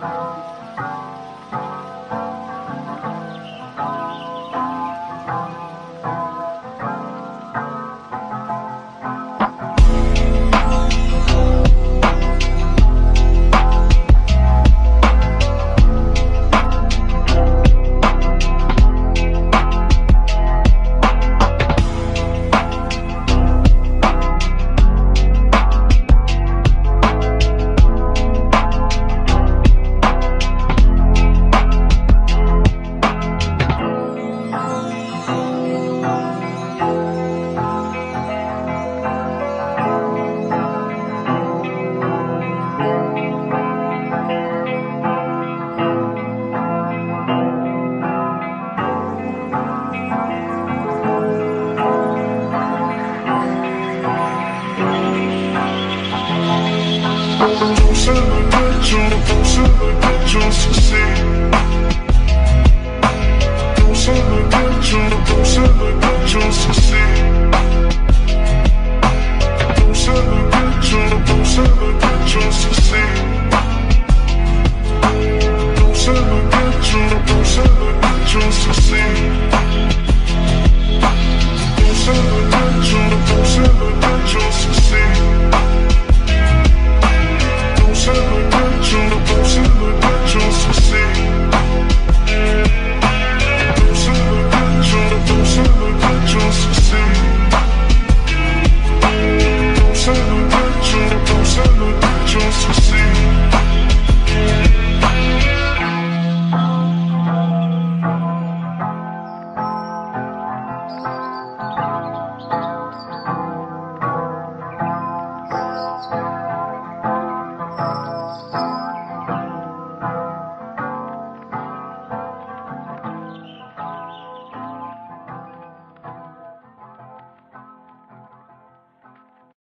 Música Don't celebrate you, don't celebrate you, succeed